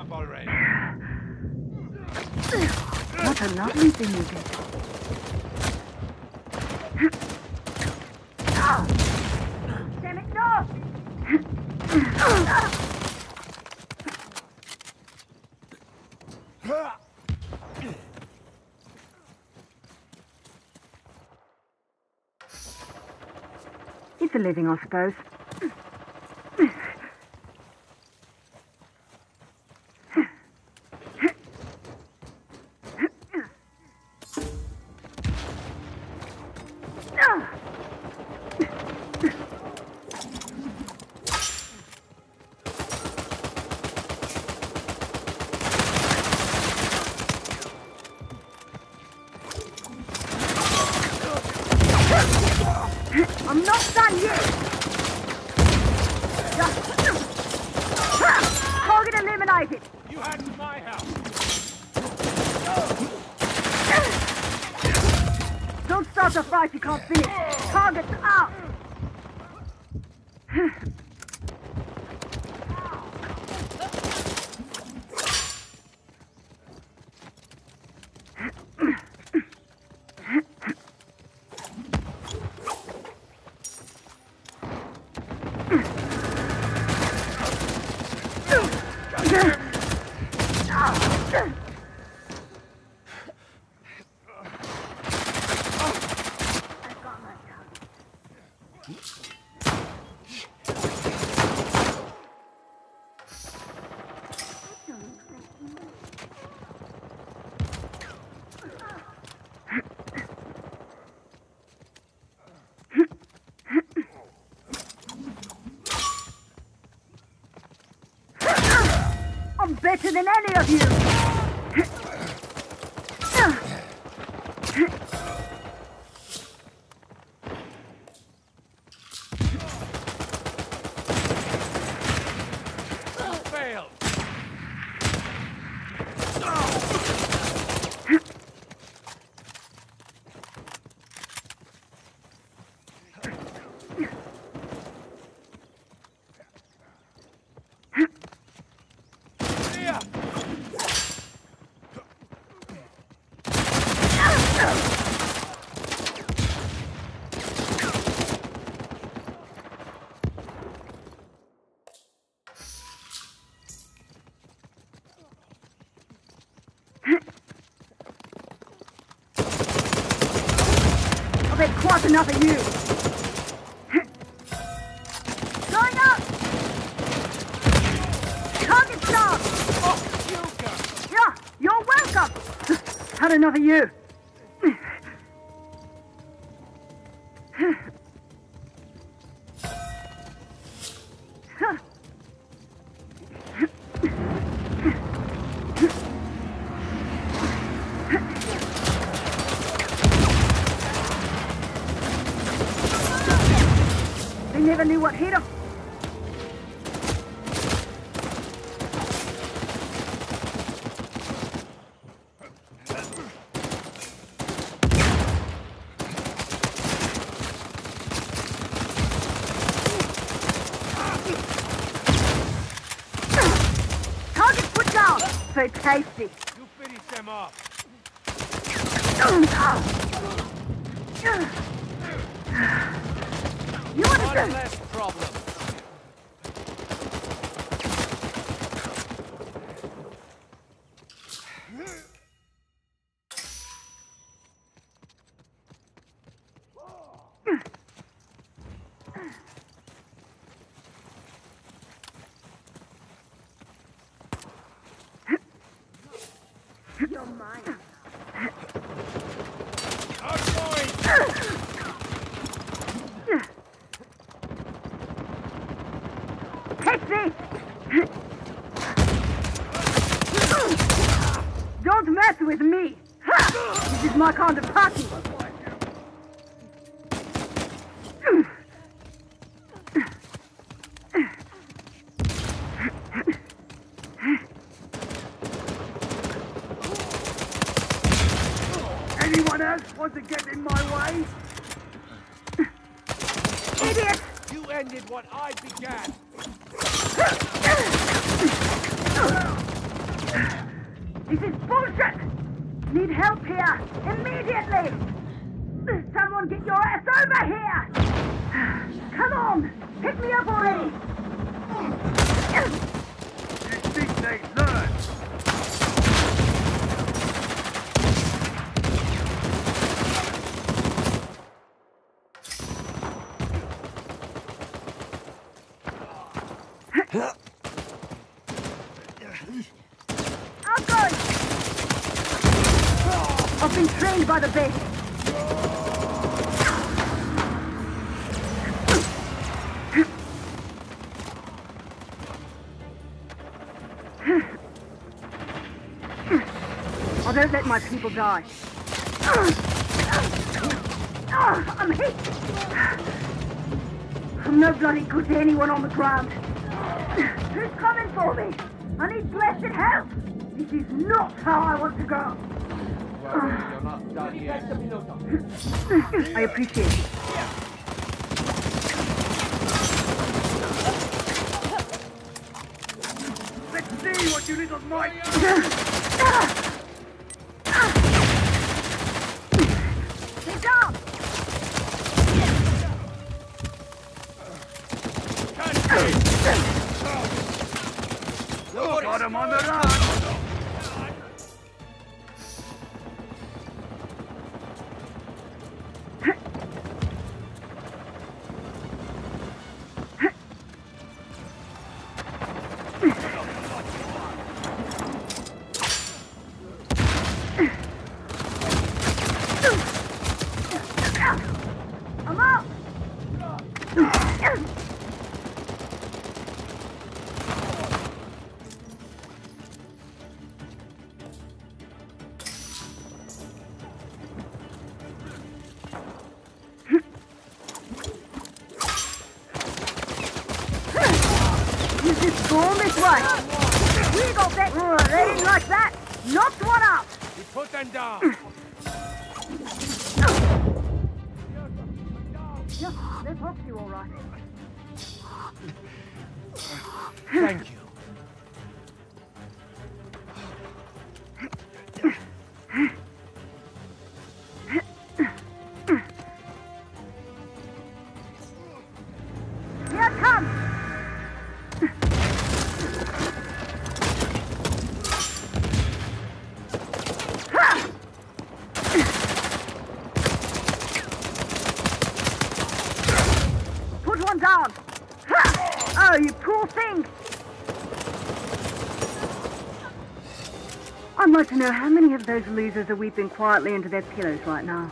up already. What a lovely thing you did. Damn! It's a living, I suppose. Start a fight you can't finish! Target's out! I'm better than any of you! Failed. Here. Had quite enough of you! Going up! Target down! Oh, you. Yeah, you're welcome! Had enough of you! They never what hit them. Target put down. So tasty. You finish them off. You One understand? less problem. You're mine. I'm going. Take this! Don't mess with me! Ha! This is my kind of party! Anyone else want to get in my way? Idiot! You ended what I began. This is bullshit! Need help here! Immediately! Someone get your ass over here! Come on! Pick me up already! You think they learn? I'm going! I've been trained by the best. I don't let my people die. I'm hit! I'm no bloody good to anyone on the ground. Who's coming for me? I need blessed help! This is not how I want to go. I appreciate it. Let's see what you little mite. Get down! Got him on the run. Storm this way. We got that. Oh, they didn't like that. Knocked one up. You put them down. Mm. Yeah, they popped you all right. Thank you. Down. Oh, you poor thing. I'd like to know how many of those losers are weeping quietly into their pillows right now.